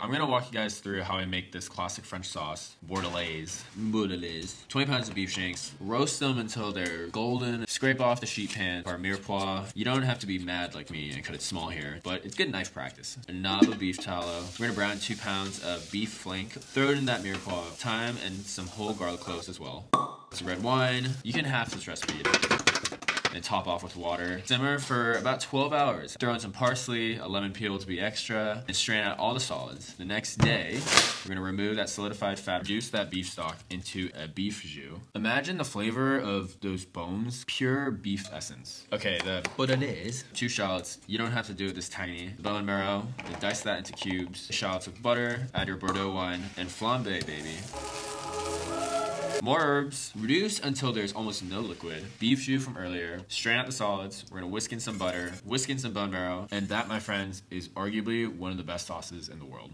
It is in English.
I'm gonna walk you guys through how I make this classic French sauce, bordelaise. Bordelaise. 20 pounds of beef shanks. Roast them until they're golden. Scrape off the sheet pan or mirepoix. You don't have to be mad like me and cut it small here, but it's good knife practice. A knob of beef tallow. We're gonna brown two pounds of beef flank. Throw it in that mirepoix. Thyme and some whole garlic cloves as well. Some red wine. You can half this recipe and top off with water. Simmer for about 12 hours. Throw in some parsley, a lemon peel to be extra, and strain out all the solids. The next day, we're gonna remove that solidified fat, reduce that beef stock into a beef jus. Imagine the flavor of those bones, pure beef essence. Okay, the bordelaise, two shallots. You don't have to do it this tiny. The bone marrow, dice that into cubes. Shallots with butter, add your Bordeaux wine, and flambe, baby. More herbs. Reduce until there's almost no liquid. Beef stew from earlier. Strain out the solids. We're gonna whisk in some butter, whisk in some bone marrow, and that, my friends, is arguably one of the best sauces in the world.